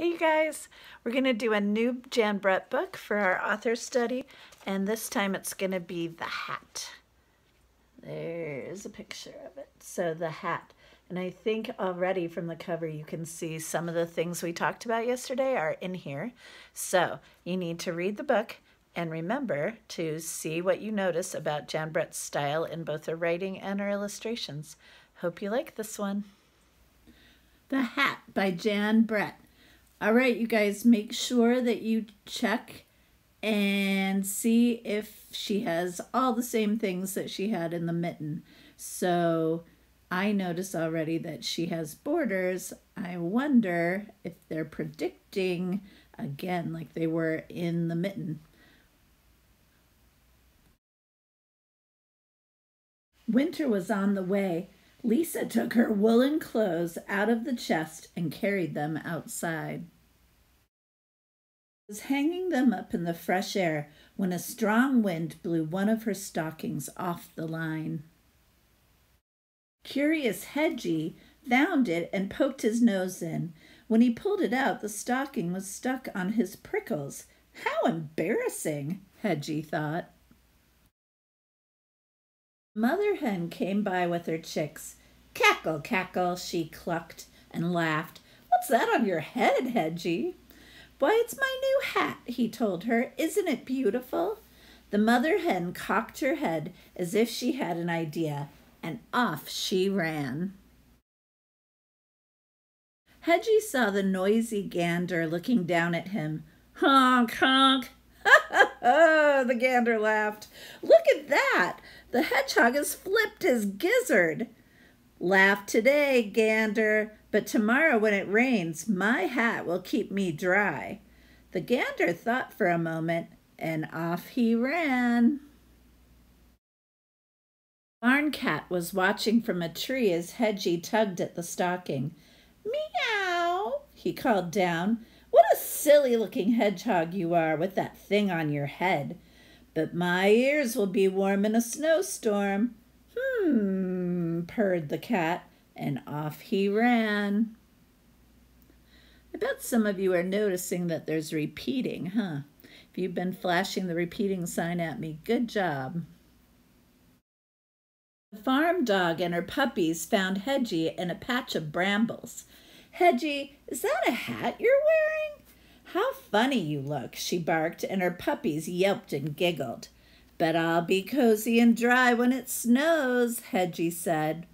Hey you guys, we're going to do a new Jan Brett book for our author study, and this time it's going to be The Hat. There's a picture of it. So The Hat. And I think already from the cover you can see some of the things we talked about yesterday are in here. So you need to read the book and remember to see what you notice about Jan Brett's style in both her writing and her illustrations. Hope you like this one. The Hat by Jan Brett. All right, you guys, make sure that you check and see if she has all the same things that she had in the mitten. So I notice already that she has borders. I wonder if they're predicting again like they were in the mitten. Winter was on the way. Lisa took her woolen clothes out of the chest and carried them outside. She was hanging them up in the fresh air when a strong wind blew one of her stockings off the line. Curious Hedgie found it and poked his nose in. When he pulled it out, the stocking was stuck on his prickles. How embarrassing, Hedgie thought. Mother hen came by with her chicks. Cackle, cackle, she clucked and laughed. What's that on your head, Hedgie? Why, it's my new hat, he told her. Isn't it beautiful? The mother hen cocked her head as if she had an idea, and off she ran. Hedgie saw the noisy gander looking down at him. Honk, honk. Oh, the gander laughed. Look at that! The hedgehog has flipped his gizzard. Laugh today, gander, but tomorrow when it rains, my hat will keep me dry. The gander thought for a moment, and off he ran. Barn Cat was watching from a tree as Hedgie tugged at the stocking. Meow, he called down. Silly looking hedgehog you are with that thing on your head. But my ears will be warm in a snowstorm. Hmm, purred the cat, and off he ran. I bet some of you are noticing that there's repeating, huh? If you've been flashing the repeating sign at me, good job. The farm dog and her puppies found Hedgie in a patch of brambles. Hedgie, is that a hat you're wearing? How funny you look, she barked, and her puppies yelped and giggled. But I'll be cozy and dry when it snows, Hedgie said.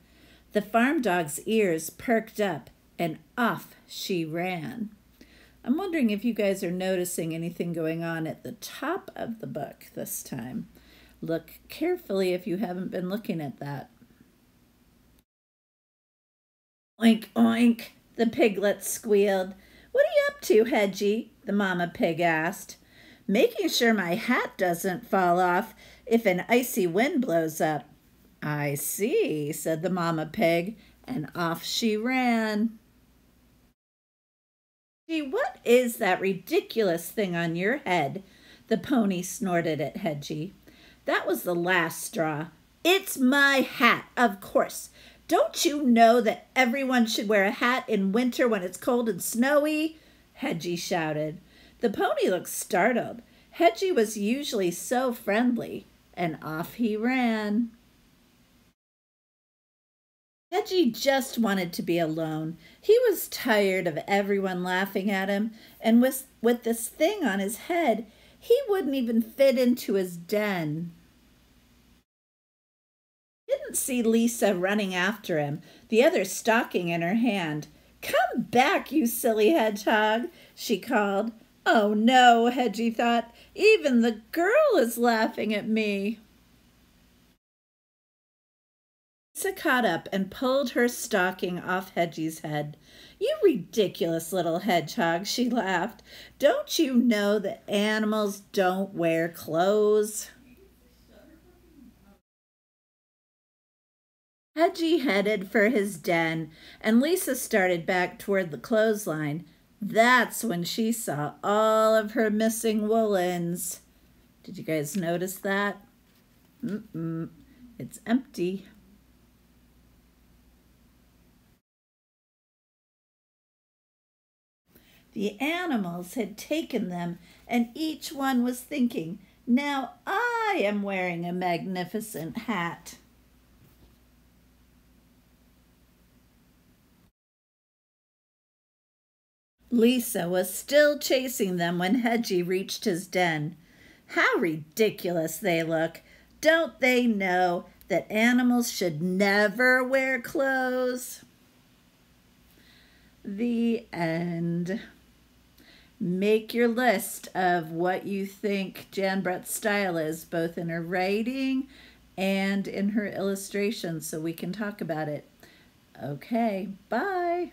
The farm dog's ears perked up, and off she ran. I'm wondering if you guys are noticing anything going on at the top of the book this time. Look carefully if you haven't been looking at that. Oink, oink, the piglet squealed. What are you up to, Hedgie? the mamma pig asked. Making sure my hat doesn't fall off if an icy wind blows up. I see, said the mamma pig, and off she ran. Gee, what is that ridiculous thing on your head? The pony snorted at Hedgie. That was the last straw. It's my hat, of course. Don't you know that everyone should wear a hat in winter when it's cold and snowy? Hedgie shouted. The pony looked startled. Hedgie was usually so friendly, and off he ran. Hedgie just wanted to be alone. He was tired of everyone laughing at him, and with, with this thing on his head, he wouldn't even fit into his den. Didn't see Lisa running after him, the other stocking in her hand. Come back, you silly hedgehog, she called. Oh no, Hedgie thought, even the girl is laughing at me. Lisa caught up and pulled her stocking off Hedgie's head. You ridiculous little hedgehog, she laughed. Don't you know that animals don't wear clothes? Hedgie headed for his den, and Lisa started back toward the clothesline. That's when she saw all of her missing woolens. Did you guys notice that? Mm-mm, it's empty. The animals had taken them, and each one was thinking, Now I am wearing a magnificent hat. Lisa was still chasing them when Hedgie reached his den. How ridiculous they look! Don't they know that animals should never wear clothes? The end. Make your list of what you think Jan Brett's style is, both in her writing and in her illustrations, so we can talk about it. Okay, bye.